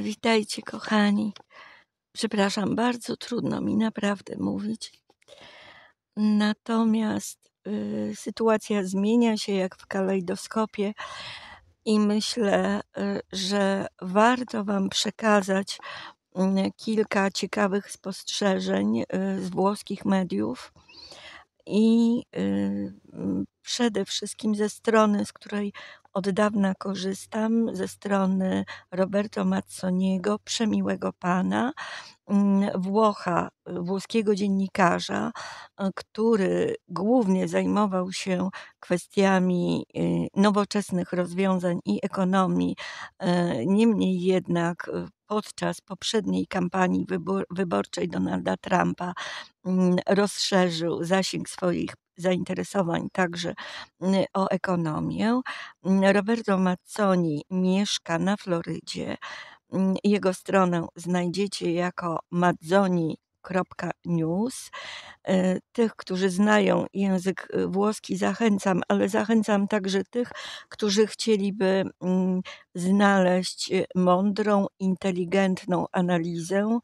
Witajcie, kochani. Przepraszam, bardzo trudno mi naprawdę mówić. Natomiast y, sytuacja zmienia się jak w kalejdoskopie i myślę, y, że warto Wam przekazać y, kilka ciekawych spostrzeżeń y, z włoskich mediów i y, przede wszystkim ze strony, z której od dawna korzystam, ze strony Roberto Mazzoniego, przemiłego pana, Włocha, włoskiego dziennikarza, y, który głównie zajmował się kwestiami y, nowoczesnych rozwiązań i ekonomii. Niemniej jednak y, podczas poprzedniej kampanii wybor- wyborczej Donalda Trumpa mm, rozszerzył zasięg swoich zainteresowań także mm, o ekonomię. Mm, Roberto Mazzoni mieszka na Florydzie. Mm, Jego stronę znajdziecie jako mazzoni.news. E, Tych, którzy znają język y, włoski, zachęcam, ale zachęcam także tych, którzy chcieliby mm, znaleźć y, mądrą, inteligentną analizę.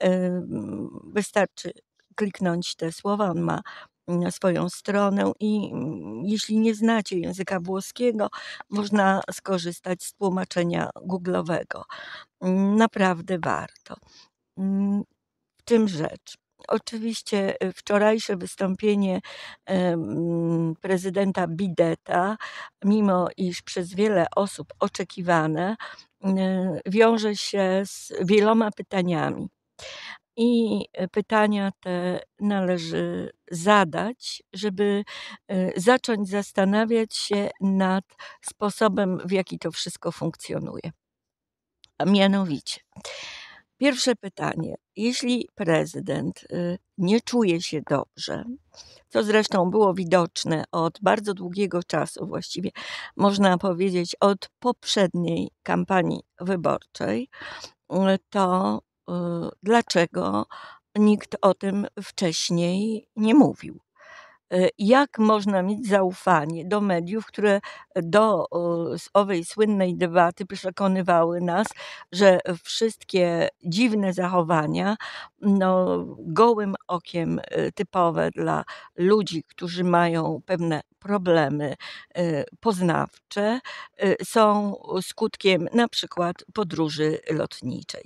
E, mm, Wystarczy kliknąć te słowa. On ma mm, swoją stronę i mm, jeśli nie znacie języka włoskiego, można skorzystać z tłumaczenia Google'owego. Mm, Naprawdę warto. Mm, W czym rzecz? Oczywiście y, wczorajsze wystąpienie prezydenta Bideta, mimo iż przez wiele osób oczekiwane, y, wiąże się z wieloma pytaniami. I y, pytania te należy zadać, żeby y, zacząć zastanawiać się nad sposobem, w jaki to wszystko funkcjonuje. A mianowicie, pierwsze pytanie: jeśli prezydent y, nie czuje się dobrze, co zresztą było widoczne od bardzo długiego czasu, właściwie można powiedzieć od poprzedniej kampanii wyborczej, y, to dlaczego nikt o tym wcześniej nie mówił? Y, Jak można mieć zaufanie do mediów, które do y, owej słynnej debaty przekonywały nas, że wszystkie dziwne zachowania, no, gołym okiem y, typowe dla ludzi, którzy mają pewne problemy y, poznawcze, y, są skutkiem na przykład podróży lotniczej.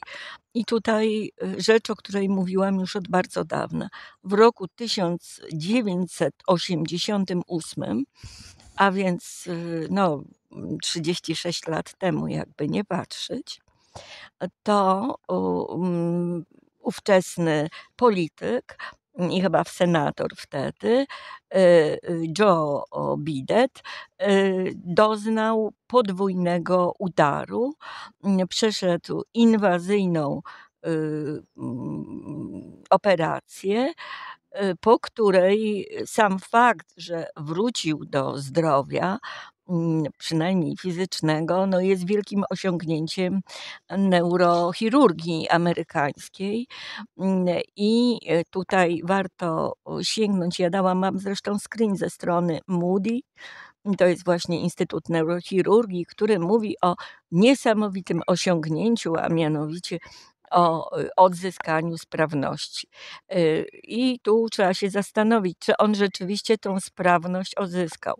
I tutaj y, rzecz, o której mówiłam już od bardzo dawna. W roku 1988, a więc y, no, 36 lat temu, jakby nie patrzeć, to um, ówczesny polityk i chyba senator wtedy, y, y, Joe Bidet, y, doznał podwójnego udaru. Przeszedł inwazyjną operację, po której sam fakt, że wrócił do zdrowia, przynajmniej fizycznego, no jest wielkim osiągnięciem neurochirurgii amerykańskiej. Mm, I y, tutaj warto sięgnąć. Ja dałam, mam zresztą screen ze strony Moody. To jest właśnie Instytut Neurochirurgii, który mówi o niesamowitym osiągnięciu, a mianowicie o y, odzyskaniu sprawności. Y, I tu trzeba się zastanowić, czy on rzeczywiście tą sprawność odzyskał.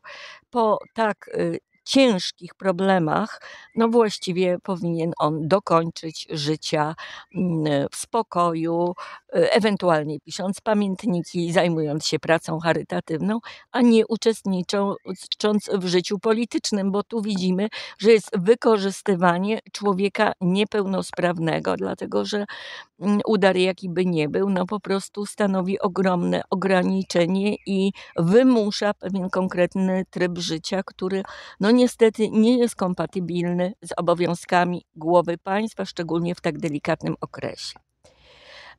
Po tak y, ciężkich problemach, no właściwie powinien on dokończyć życia mm, w spokoju, y, ewentualnie pisząc pamiętniki, zajmując się pracą charytatywną, a nie uczestnicząc w życiu politycznym, bo tu widzimy, że jest wykorzystywanie człowieka niepełnosprawnego, dlatego że mm, udar jaki by nie był, no po prostu stanowi ogromne ograniczenie i wymusza pewien konkretny tryb życia, który no niestety nie jest kompatybilny z obowiązkami głowy państwa, szczególnie w tak delikatnym okresie.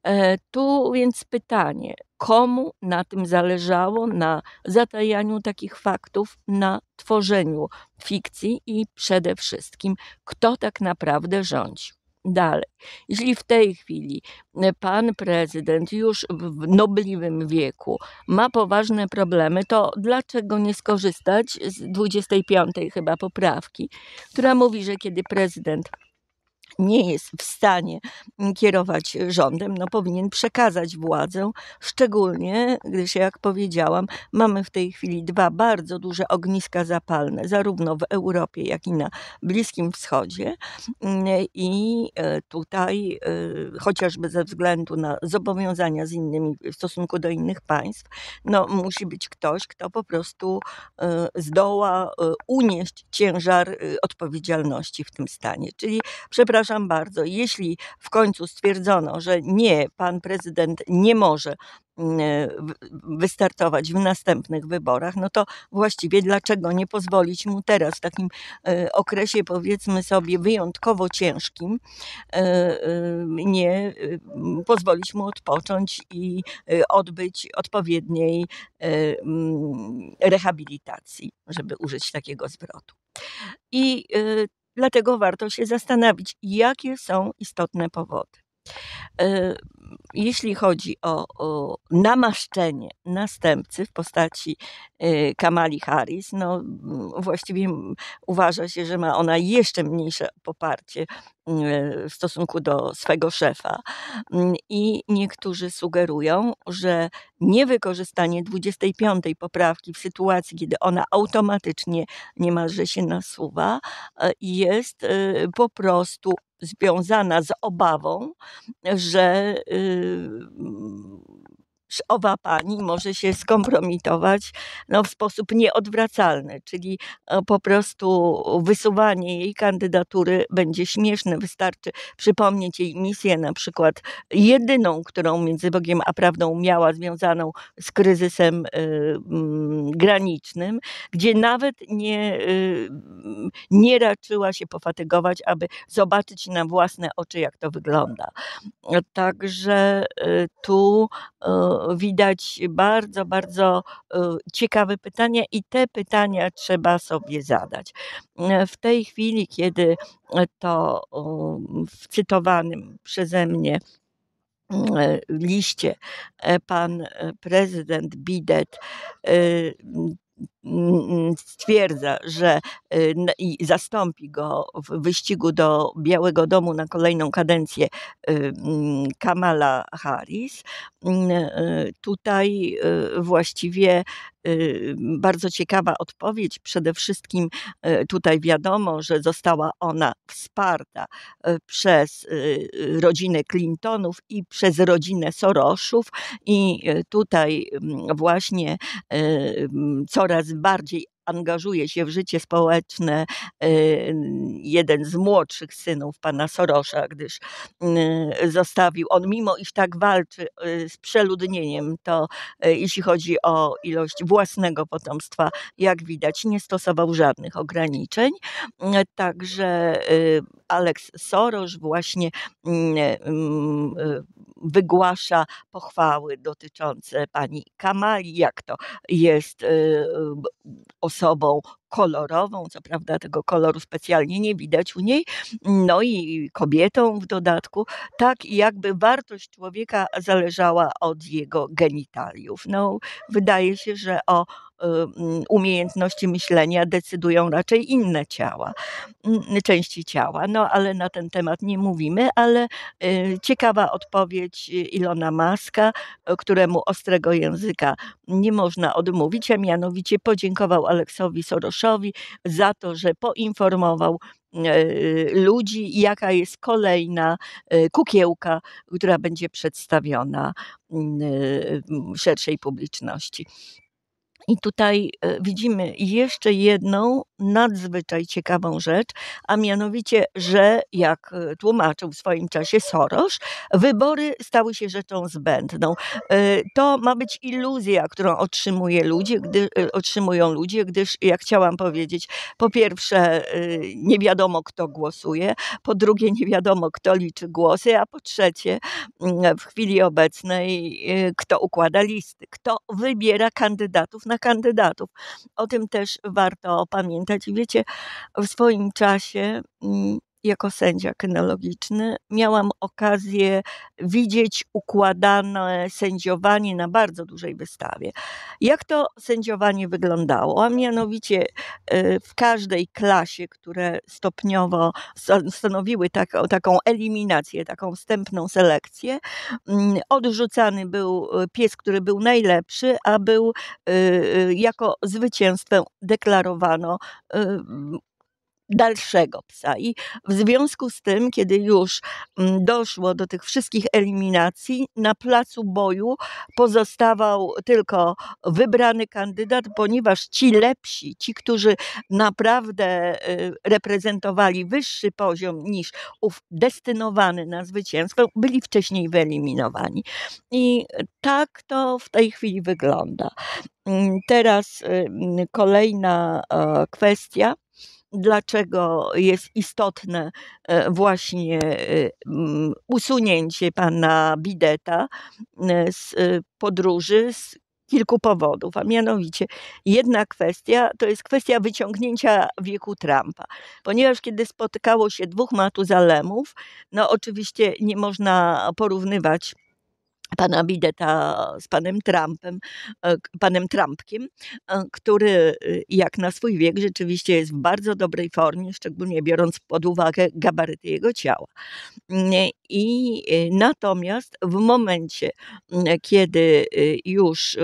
E, Tu więc pytanie, komu na tym zależało, na zatajaniu takich faktów, na tworzeniu fikcji i przede wszystkim, kto tak naprawdę rządził. Dalej, jeśli w tej chwili e, pan prezydent już w nobliwym wieku ma poważne problemy, to dlaczego nie skorzystać z 25 chyba poprawki, która mówi, że kiedy prezydent nie jest w stanie kierować rządem, no powinien przekazać władzę, szczególnie gdyż, jak powiedziałam, mamy w tej chwili dwa bardzo duże ogniska zapalne, zarówno w Europie, jak i na Bliskim Wschodzie. I e, tutaj, e, chociażby ze względu na zobowiązania z innymi w stosunku do innych państw, no musi być ktoś, kto po prostu e, zdoła unieść ciężar odpowiedzialności w tym stanie. Czyli, przepraszam, przepraszam bardzo, jeśli w końcu stwierdzono, że nie, pan prezydent nie może mm, e, wystartować w następnych wyborach, no to właściwie dlaczego nie pozwolić mu teraz w takim e, okresie powiedzmy sobie wyjątkowo ciężkim e, nie pozwolić mu odpocząć i odbyć odpowiedniej mm, rehabilitacji, żeby użyć takiego zwrotu. I Dlatego warto się zastanowić, jakie są istotne powody. E, jeśli chodzi o, o, namaszczenie następcy w postaci e, Kamali Harris, no właściwie uważa się, że ma ona jeszcze mniejsze poparcie w stosunku do swego szefa. I niektórzy sugerują, że niewykorzystanie 25 poprawki w sytuacji, kiedy ona automatycznie niemalże się nasuwa, e, jest po prostu związana z obawą, że y, owa pani może się skompromitować no, w sposób nieodwracalny, czyli e, po prostu wysuwanie jej kandydatury będzie śmieszne. Wystarczy przypomnieć jej misję, na przykład jedyną, którą między Bogiem a prawdą miała, związaną z kryzysem y, y, granicznym, gdzie nawet nie, y, nie raczyła się pofatygować, aby zobaczyć na własne oczy, jak to wygląda. Także y, tu widać bardzo, bardzo e, ciekawe pytania i te pytania trzeba sobie zadać. E, w tej chwili, kiedy to w cytowanym przeze mnie e, liście pan prezydent Bidet stwierdza, że y, zastąpi go w wyścigu do Białego Domu na kolejną kadencję y, mm, Kamala Harris. Y, tutaj właściwie bardzo ciekawa odpowiedź. Przede wszystkim tutaj wiadomo, że została ona wsparta przez rodzinę Clintonów i przez rodzinę Sorosów i tutaj właśnie coraz bardziej angażuje się w życie społeczne y, jeden z młodszych synów pana Sorosza, gdyż y, zostawił, on mimo iż tak walczy y, z przeludnieniem, to jeśli chodzi o ilość własnego potomstwa, jak widać, nie stosował żadnych ograniczeń. Także Alex Soros właśnie wygłasza pochwały dotyczące pani Kamali, jak to jest osobą kolorową, co prawda tego koloru specjalnie nie widać u niej, no i kobietą w dodatku, tak jakby wartość człowieka zależała od jego genitaliów. No, wydaje się, że o umiejętności myślenia decydują raczej inne ciała, części ciała. No ale na ten temat nie mówimy, ale y, ciekawa odpowiedź Ilona Maska, któremu ostrego języka nie można odmówić, a mianowicie podziękował Aleksowi Soroszowi za to, że poinformował ludzi, jaka jest kolejna kukiełka, która będzie przedstawiona szerszej publiczności. I tutaj e, widzimy jeszcze jedną nadzwyczaj ciekawą rzecz, a mianowicie, że jak e, tłumaczył w swoim czasie Soros, wybory stały się rzeczą zbędną. E, to ma być iluzja, którą otrzymuje ludzie, gdy, otrzymują ludzie, gdyż, jak chciałam powiedzieć, po pierwsze nie wiadomo, kto głosuje, po drugie nie wiadomo, kto liczy głosy, a po trzecie mm, w chwili obecnej, kto układa listy, kto wybiera kandydatów na kandydatów. O tym też warto pamiętać. Wiecie, w swoim czasie mm, jako sędzia kynologiczny miałam okazję widzieć układane sędziowanie na bardzo dużej wystawie. Jak to sędziowanie wyglądało? A mianowicie e, w każdej klasie, które stopniowo stanowiły taką, taką eliminację, taką wstępną selekcję, mm, odrzucany był e, pies, który był najlepszy, a był e, jako zwycięstwem deklarowano dalszego psa. I w związku z tym, kiedy już mm, doszło do tych wszystkich eliminacji, na placu boju pozostawał tylko wybrany kandydat, ponieważ ci lepsi, ci, którzy naprawdę y, reprezentowali wyższy poziom niż ów destynowany na zwycięstwo, byli wcześniej wyeliminowani. I tak to w tej chwili wygląda. Mm, teraz y, kolejna e, kwestia dlaczego jest istotne e, właśnie e, usunięcie pana Bideta e, z podróży z kilku powodów, a mianowicie jedna kwestia to jest kwestia wyciągnięcia wieku Trumpa, ponieważ kiedy spotykało się dwóch Matuzalemów, no oczywiście nie można porównywać pana Bideta z panem Trumpem, e, panem Trumpkiem, e, który e, jak na swój wiek rzeczywiście jest w bardzo dobrej formie, szczególnie biorąc pod uwagę gabaryty jego ciała. I natomiast w momencie, kiedy już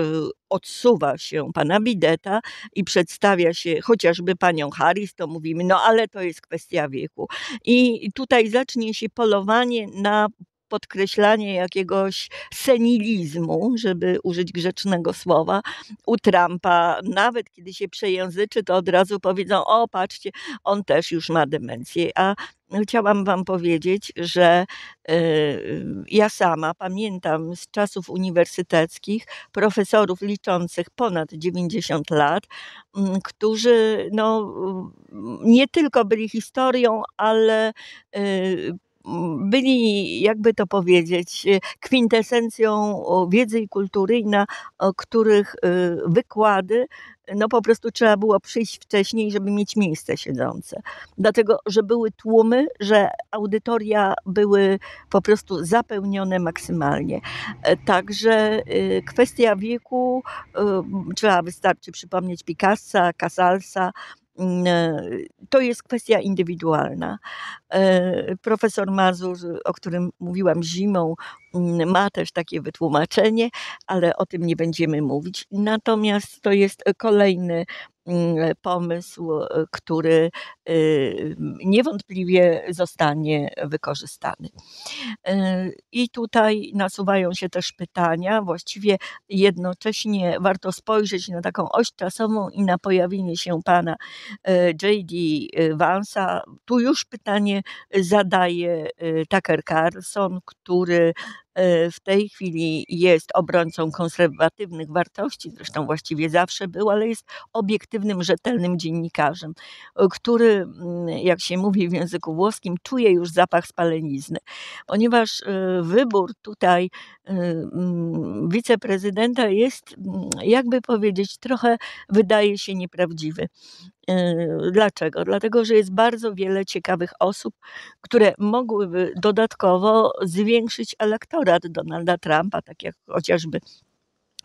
odsuwa się pana Bideta i przedstawia się chociażby panią Harris, to mówimy, no ale to jest kwestia wieku. I tutaj zacznie się polowanie na podkreślanie jakiegoś senilizmu, żeby użyć grzecznego słowa, u Trumpa, nawet kiedy się przejęzyczy, to od razu powiedzą, o patrzcie, on też już ma demencję, a chciałam wam powiedzieć, że y, ja sama pamiętam z czasów uniwersyteckich profesorów liczących ponad 90 lat, mm, którzy no, nie tylko byli historią, ale y, byli, jakby to powiedzieć, e, kwintesencją wiedzy i kultury, na których e, wykłady no po prostu trzeba było przyjść wcześniej, żeby mieć miejsce siedzące. Dlatego, że były tłumy, że audytoria były po prostu zapełnione maksymalnie. E, także kwestia wieku, trzeba wystarczy przypomnieć Picassa, Casalsa, to jest kwestia indywidualna. E, profesor Mazur, o którym mówiłam zimą, ma też takie wytłumaczenie, ale o tym nie będziemy mówić. Natomiast to jest kolejny pomysł, e, który y, niewątpliwie zostanie wykorzystany. E, I tutaj nasuwają się też pytania, właściwie jednocześnie warto spojrzeć na taką oś czasową i na pojawienie się pana e, J.D. Vansa. Tu już pytanie zadaje Tucker Carlson, który E, w tej chwili jest obrońcą konserwatywnych wartości, zresztą właściwie zawsze był, ale jest obiektywnym, rzetelnym dziennikarzem, e, który, mm, jak się mówi w języku włoskim, czuje już zapach spalenizny, ponieważ e, wybór tutaj mm, wiceprezydenta jest, mm, jakby powiedzieć, trochę wydaje się nieprawdziwy. Dlaczego? Dlatego, że jest bardzo wiele ciekawych osób, które mogłyby dodatkowo zwiększyć elektorat Donalda Trumpa, tak jak chociażby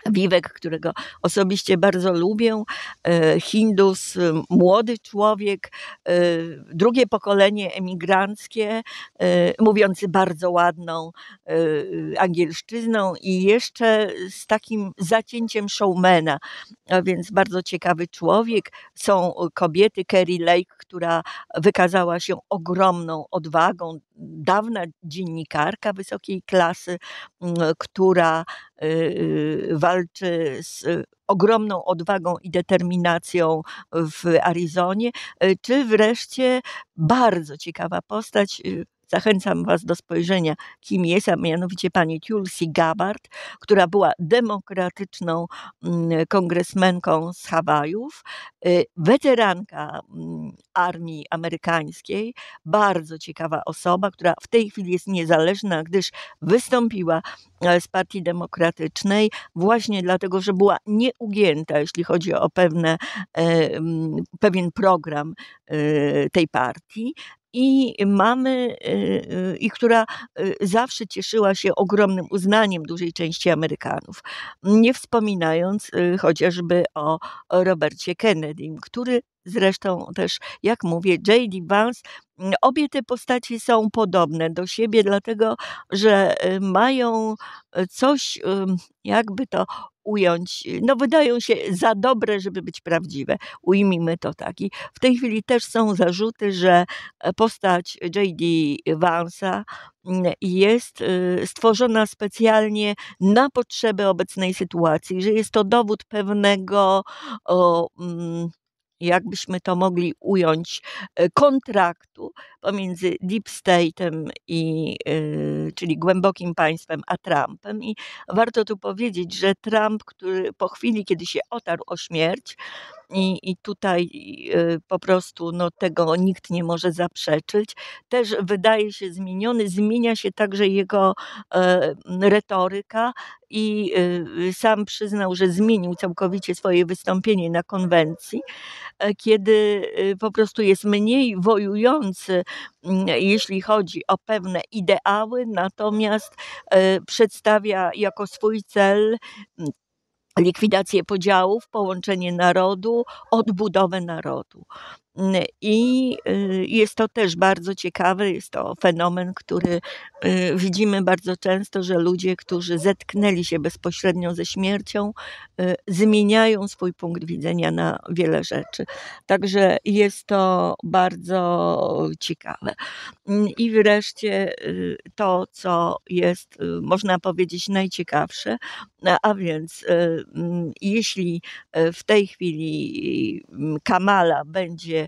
Wiwek, którego osobiście bardzo lubię, e, Hindus, młody człowiek, e, drugie pokolenie emigranckie, e, mówiący bardzo ładną angielszczyzną i jeszcze z takim zacięciem showmana, a więc bardzo ciekawy człowiek. Są kobiety, Kerry Lake, która wykazała się ogromną odwagą, dawna dziennikarka wysokiej klasy, która walczy z ogromną odwagą i determinacją w Arizonie, czy wreszcie bardzo ciekawa postać Zachęcam Was do spojrzenia, kim jest, a mianowicie pani Tulsi Gabbard, która była demokratyczną mm, kongresmenką z Hawajów, y, weteranka mm, armii amerykańskiej, bardzo ciekawa osoba, która w tej chwili jest niezależna, gdyż wystąpiła e, z Partii Demokratycznej właśnie dlatego, że była nieugięta, jeśli chodzi o pewne, e, pewien program e, tej partii i mamy, i która zawsze cieszyła się ogromnym uznaniem dużej części Amerykanów. Nie wspominając chociażby o Robercie Kennedy, który Zresztą też, jak mówię, J.D. Vance, mm, obie te postacie są podobne do siebie, dlatego że y, mają y, coś, jakby to ująć, no wydają się za dobre, żeby być prawdziwe. Ujmijmy to tak. I w tej chwili też są zarzuty, że e, postać J.D. Vance'a mm, jest y, stworzona specjalnie na potrzeby obecnej sytuacji, że jest to dowód pewnego o, mm, jakbyśmy to mogli ująć, e, kontraktu pomiędzy Deep State'em, i, e, czyli głębokim państwem, a Trumpem. I warto tu powiedzieć, że Trump, który po chwili, kiedy się otarł o śmierć, i, i tutaj e, po prostu no, tego nikt nie może zaprzeczyć. Też wydaje się zmieniony, zmienia się także jego e, retoryka i e, sam przyznał, że zmienił całkowicie swoje wystąpienie na konwencji, kiedy po prostu jest mniej wojujący, jeśli chodzi o pewne ideały, natomiast przedstawia jako swój cel likwidację podziałów, połączenie narodu, odbudowę narodu. I y, jest to też bardzo ciekawe, jest to fenomen, który y, widzimy bardzo często, że ludzie, którzy zetknęli się bezpośrednio ze śmiercią, y, zmieniają swój punkt widzenia na wiele rzeczy. Także jest to bardzo ciekawe. I wreszcie to, co jest, można powiedzieć, najciekawsze, a więc jeśli w tej chwili Kamala będzie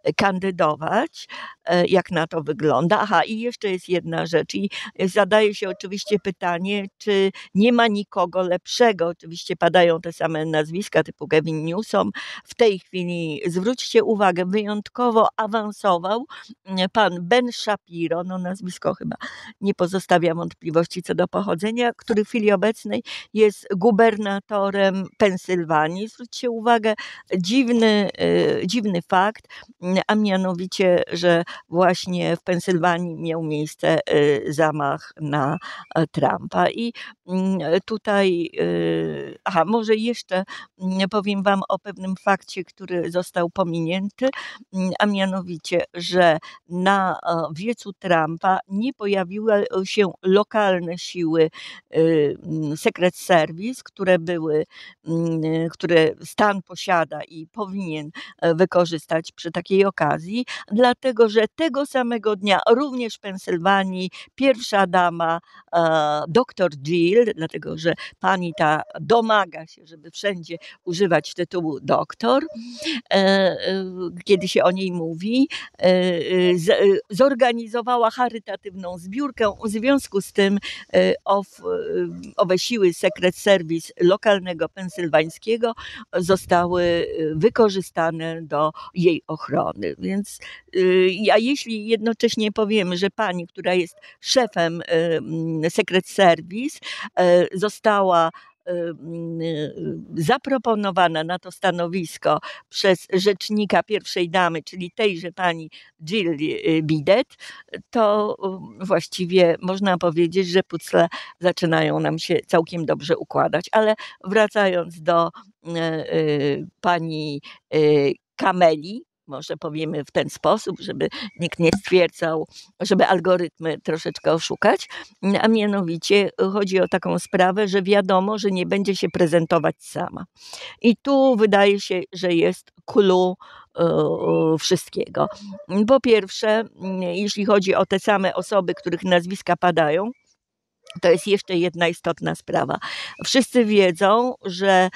kandydować, e, jak na to wygląda. Aha, i jeszcze jest jedna rzecz, i zadaje się oczywiście pytanie, czy nie ma nikogo lepszego. Oczywiście padają te same nazwiska typu Gavin Newsom. W tej chwili, zwróćcie uwagę, wyjątkowo awansował mm, pan Ben Shapiro, no nazwisko chyba nie pozostawia wątpliwości co do pochodzenia, który w chwili obecnej jest gubernatorem Pensylwanii. Zwróćcie uwagę, dziwny, e, dziwny fakt, a mianowicie, że właśnie w Pensylwanii miał miejsce y, zamach na e, Trumpa. I mm, tutaj, y, aha, może jeszcze mm, powiem Wam o pewnym fakcie, który został pominięty, mm, a mianowicie, że na wiecu Trumpa nie pojawiły się lokalne siły y, Secret Service, które były, które stan posiada i powinien e, wykorzystać przy takiej okazji, dlatego że tego samego dnia również w Pensylwanii pierwsza dama, e, dr Jill, dlatego że pani ta domaga się, żeby wszędzie używać tytułu doktor, e, e, kiedy się o niej mówi, zorganizowała charytatywną zbiórkę. W związku z tym owe siły Secret Service lokalnego pensylwańskiego zostały wykorzystane do jej ochrony. Więc y, a jeśli jednocześnie powiemy, że pani, która jest szefem y, Secret Service, y, została zaproponowana na to stanowisko przez rzecznika pierwszej damy, czyli tejże pani Jill Bidet, to właściwie można powiedzieć, że pucle zaczynają nam się całkiem dobrze układać. Ale wracając do pani Kameli, może powiemy w ten sposób, żeby nikt nie stwierdzał, żeby algorytmy troszeczkę oszukać, a mianowicie chodzi o taką sprawę, że wiadomo, że nie będzie się prezentować sama. I tu wydaje się, że jest clue e, wszystkiego. Po pierwsze, jeśli chodzi o te same osoby, których nazwiska padają, to jest jeszcze jedna istotna sprawa. Wszyscy wiedzą, że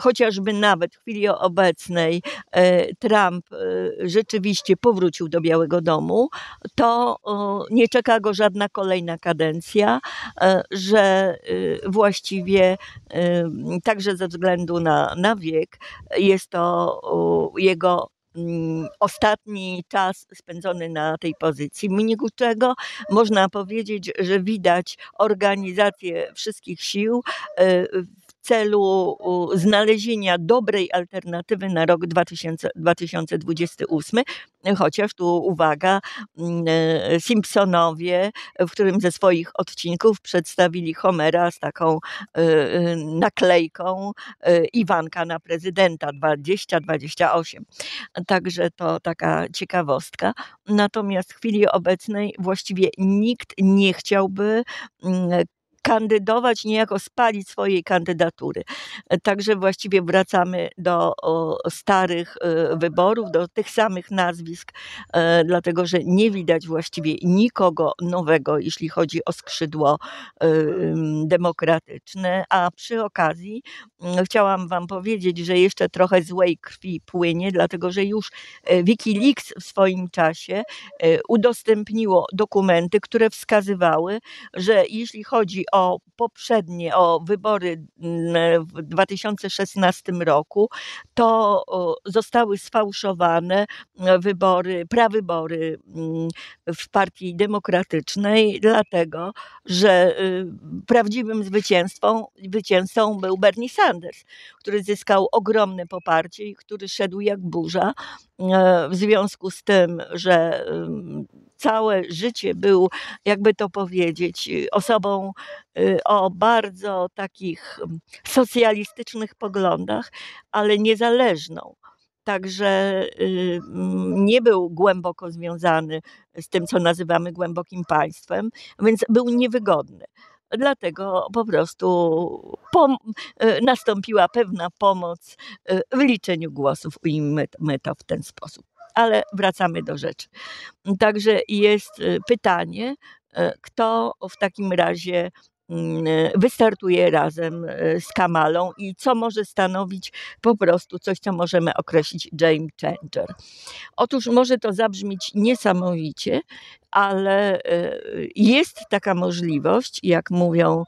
chociażby nawet w chwili obecnej e, Trump e, rzeczywiście powrócił do Białego Domu, to nie czeka go żadna kolejna kadencja, że właściwie także ze względu na, na wiek jest to jego Mm, ostatni czas spędzony na tej pozycji. W wyniku czego można powiedzieć, że widać organizację wszystkich sił e, celu znalezienia dobrej alternatywy na rok 2000, 2028. Chociaż tu uwaga, mm, e, Simpsonowie, w którym ze swoich odcinków przedstawili Homera z taką e, e, naklejką Iwanka na prezydenta 2028. Także to taka ciekawostka. Natomiast w chwili obecnej właściwie nikt nie chciałby mm, kandydować, niejako spalić swojej kandydatury. Także właściwie wracamy do starych e, wyborów, do tych samych nazwisk, e, dlatego że nie widać właściwie nikogo nowego, jeśli chodzi o skrzydło e, demokratyczne. A przy okazji chciałam Wam powiedzieć, że jeszcze trochę złej krwi płynie, dlatego że już Wikileaks w swoim czasie udostępniło dokumenty, które wskazywały, że jeśli chodzi o poprzednie, o wybory mm, w 2016 roku, to zostały sfałszowane wybory, prawybory mm, w Partii Demokratycznej, dlatego że y, prawdziwym zwycięzcą był Bernie Sanders, który zyskał ogromne poparcie i który szedł jak burza. E, w związku z tym, że całe życie był, jakby to powiedzieć, osobą y, o bardzo takich socjalistycznych poglądach, ale niezależną. Także y, nie był głęboko związany z tym, co nazywamy głębokim państwem, więc był niewygodny. Dlatego po prostu y, nastąpiła pewna pomoc w liczeniu głosów. Ujmijmy to w ten sposób ale wracamy do rzeczy. Także jest y, pytanie, y, kto w takim razie mm, y, wystartuje razem z Kamalą i co może stanowić po prostu coś, co możemy określić game changer. Otóż może to zabrzmieć niesamowicie, ale jest taka możliwość, jak mówią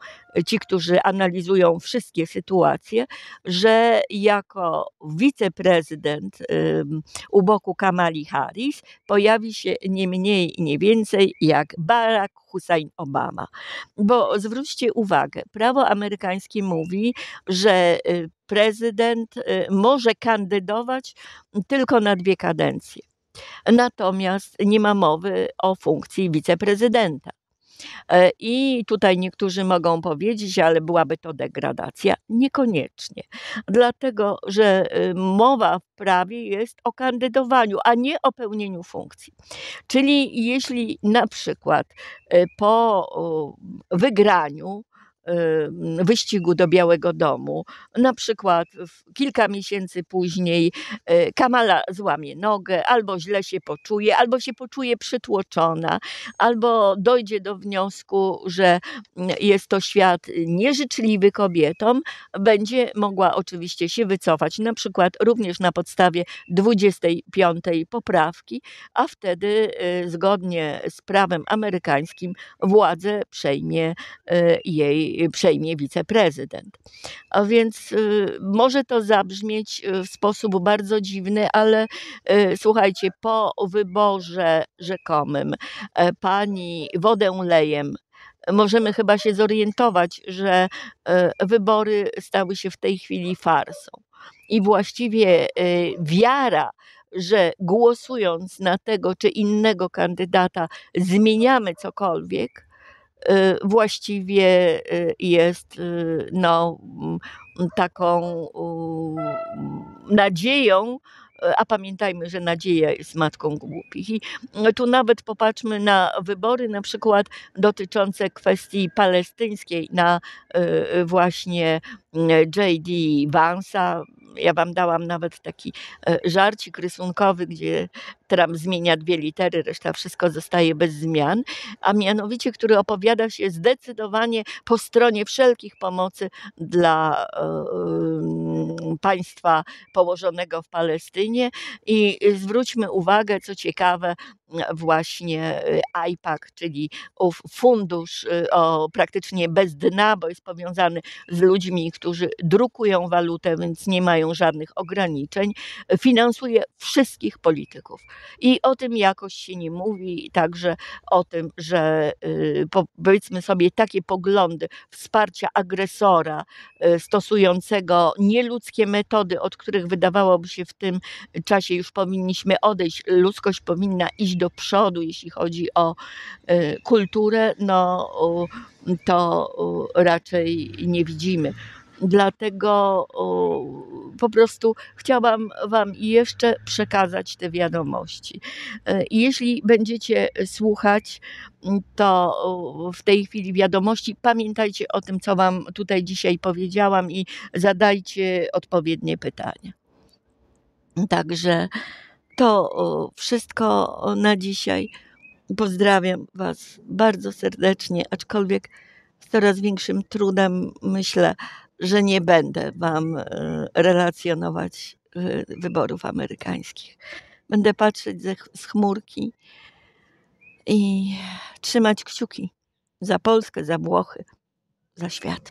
ci, którzy analizują wszystkie sytuacje, że jako wiceprezydent u boku Kamali Harris pojawi się nie mniej nie więcej jak Barack Hussein Obama. Bo zwróćcie uwagę, prawo amerykańskie mówi, że y, prezydent y, może kandydować tylko na dwie kadencje. Natomiast nie ma mowy o funkcji wiceprezydenta. E, I tutaj niektórzy mogą powiedzieć, ale byłaby to degradacja. Niekoniecznie, dlatego że y, mowa w prawie jest o kandydowaniu, a nie o pełnieniu funkcji. Czyli jeśli na przykład y, po wygraniu wyścigu do Białego Domu. Na przykład kilka miesięcy później y, Kamala złamie nogę, albo źle się poczuje, albo się poczuje przytłoczona, albo dojdzie do wniosku, że jest to świat nieżyczliwy kobietom, będzie mogła oczywiście się wycofać, na przykład również na podstawie 25 poprawki, a wtedy y, zgodnie z prawem amerykańskim władzę przejmie jej przejmie wiceprezydent. A więc y, może to zabrzmieć y, w sposób bardzo dziwny, ale y, słuchajcie, po wyborze rzekomym e, pani wodę lejem możemy chyba się zorientować, że e, wybory stały się w tej chwili farsą. I właściwie wiara, że głosując na tego czy innego kandydata zmieniamy cokolwiek, Y, właściwie y, jest y, no, taką nadzieją, a pamiętajmy, że nadzieja jest matką głupich. I tu nawet popatrzmy na wybory, na przykład dotyczące kwestii palestyńskiej, na właśnie J.D. Vansa, ja wam dałam nawet taki e, żarcik rysunkowy, gdzie Trump zmienia dwie litery, reszta wszystko zostaje bez zmian, a mianowicie, który opowiada się zdecydowanie po stronie wszelkich pomocy dla e, państwa położonego w Palestynie. I zwróćmy uwagę, co ciekawe, właśnie IPAC, czyli fundusz o praktycznie bez dna, bo jest powiązany z ludźmi, którzy drukują walutę, więc nie mają żadnych ograniczeń, finansuje wszystkich polityków I o tym jakoś się nie mówi, także o tym, że y, po- powiedzmy sobie takie poglądy wsparcia agresora y, stosującego nieludzkie metody, od których wydawałoby się w tym czasie już powinniśmy odejść, ludzkość powinna iść do przodu, jeśli chodzi o y, kulturę, no to raczej nie widzimy. Dlatego po prostu chciałam Wam jeszcze przekazać te wiadomości. E, Jeśli będziecie słuchać, m, to w tej chwili wiadomości, pamiętajcie o tym, co Wam tutaj dzisiaj powiedziałam i zadajcie odpowiednie pytania. Także to wszystko na dzisiaj. Pozdrawiam Was bardzo serdecznie, aczkolwiek z coraz większym trudem myślę, że nie będę Wam e, relacjonować e, wyborów amerykańskich. Będę patrzeć z chmurki i trzymać kciuki za Polskę, za Włochy, za świat.